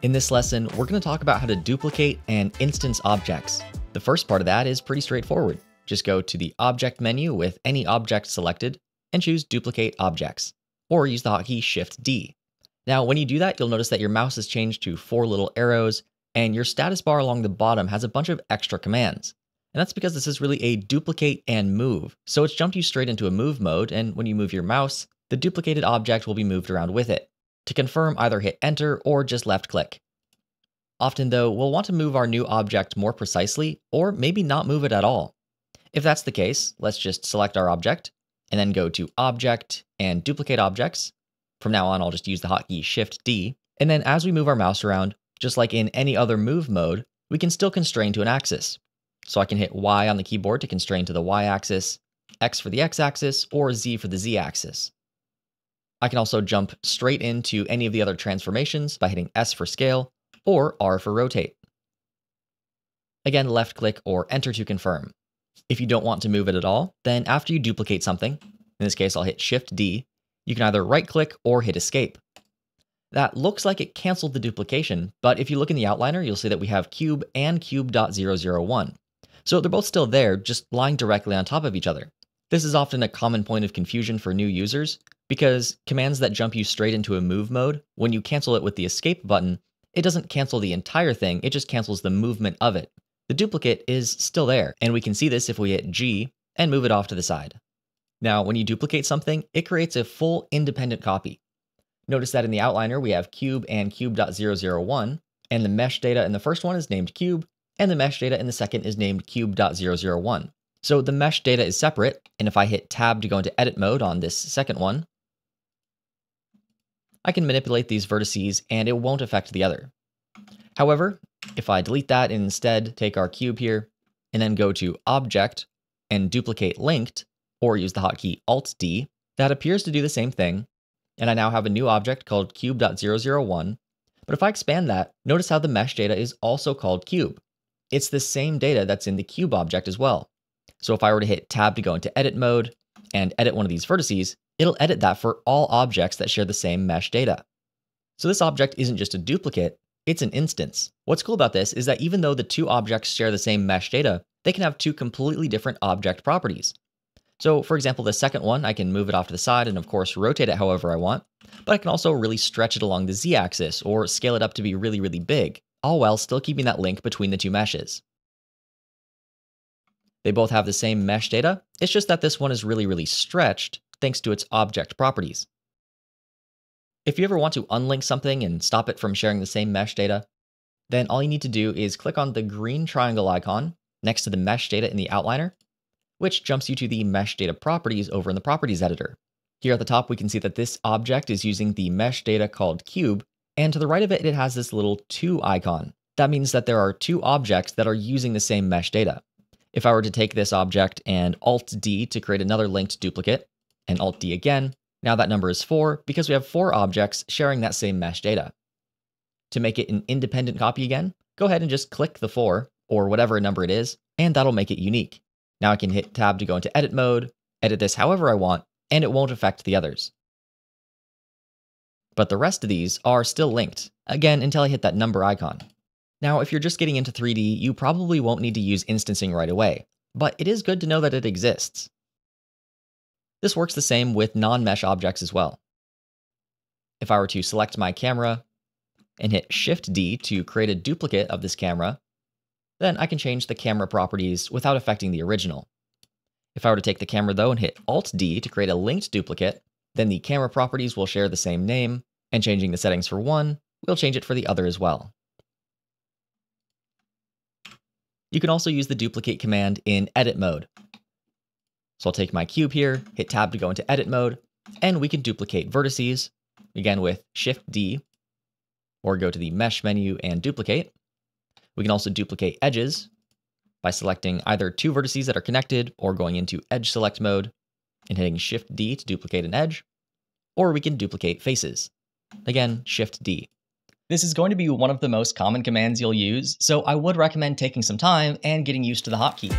In this lesson, we're going to talk about how to duplicate and instance objects. The first part of that is pretty straightforward. Just go to the Object menu with any object selected and choose Duplicate Objects, or use the hotkey Shift-D. Now, when you do that, you'll notice that your mouse has changed to four little arrows, and your status bar along the bottom has a bunch of extra commands. And that's because this is really a duplicate and move. So it's jumped you straight into a move mode, and when you move your mouse, the duplicated object will be moved around with it. To confirm, either hit enter or just left click. Often though, we'll want to move our new object more precisely, or maybe not move it at all. If that's the case, let's just select our object, and then go to Object and Duplicate Objects. From now on, I'll just use the hotkey Shift-D, and then as we move our mouse around, just like in any other move mode, we can still constrain to an axis. So I can hit Y on the keyboard to constrain to the Y axis, X for the X axis, or Z for the Z axis. I can also jump straight into any of the other transformations by hitting S for scale or R for rotate. Again, left click or enter to confirm. If you don't want to move it at all, then after you duplicate something, in this case I'll hit Shift D, you can either right click or hit escape. That looks like it canceled the duplication, but if you look in the outliner, you'll see that we have cube and cube.001. So they're both still there, just lying directly on top of each other. This is often a common point of confusion for new users, because commands that jump you straight into a move mode, when you cancel it with the escape button, it doesn't cancel the entire thing, it just cancels the movement of it. The duplicate is still there, and we can see this if we hit G and move it off to the side. Now, when you duplicate something, it creates a full independent copy. Notice that in the outliner, we have cube and cube.001, and the mesh data in the first one is named cube, and the mesh data in the second is named cube.001. So the mesh data is separate, and if I hit tab to go into edit mode on this second one, I can manipulate these vertices and it won't affect the other. However, if I delete that and instead take our cube here and then go to Object and duplicate linked, or use the hotkey Alt-D, that appears to do the same thing, and I now have a new object called cube.001. But if I expand that, notice how the mesh data is also called cube. It's the same data that's in the cube object as well. So if I were to hit tab to go into edit mode and edit one of these vertices, it'll edit that for all objects that share the same mesh data. So this object isn't just a duplicate, it's an instance. What's cool about this is that even though the two objects share the same mesh data, they can have two completely different object properties. So for example, the second one, I can move it off to the side and of course rotate it however I want, but I can also really stretch it along the z-axis or scale it up to be really, really big, all while still keeping that link between the two meshes. They both have the same mesh data, it's just that this one is really, really stretched thanks to its object properties. If you ever want to unlink something and stop it from sharing the same mesh data, then all you need to do is click on the green triangle icon next to the mesh data in the outliner, which jumps you to the mesh data properties over in the properties editor. Here at the top, we can see that this object is using the mesh data called cube, and to the right of it, it has this little 2 icon. That means that there are two objects that are using the same mesh data. If I were to take this object and Alt-D to create another linked duplicate, and Alt-D again, now that number is 4 because we have four objects sharing that same mesh data. To make it an independent copy again, go ahead and just click the 4, or whatever number it is, and that'll make it unique. Now I can hit tab to go into edit mode, edit this however I want, and it won't affect the others. But the rest of these are still linked, again until I hit that number icon. Now if you're just getting into 3D, you probably won't need to use instancing right away, but it is good to know that it exists. This works the same with non-mesh objects as well. If I were to select my camera and hit Shift-D to create a duplicate of this camera, then I can change the camera properties without affecting the original. If I were to take the camera though and hit Alt-D to create a linked duplicate, then the camera properties will share the same name, and changing the settings for one will change it for the other as well. You can also use the duplicate command in edit mode, so I'll take my cube here, hit tab to go into edit mode, and we can duplicate vertices, again with Shift D, or go to the mesh menu and duplicate. We can also duplicate edges by selecting either two vertices that are connected or going into edge select mode and hitting Shift D to duplicate an edge, or we can duplicate faces. Again, Shift D. This is going to be one of the most common commands you'll use, so I would recommend taking some time and getting used to the hotkey.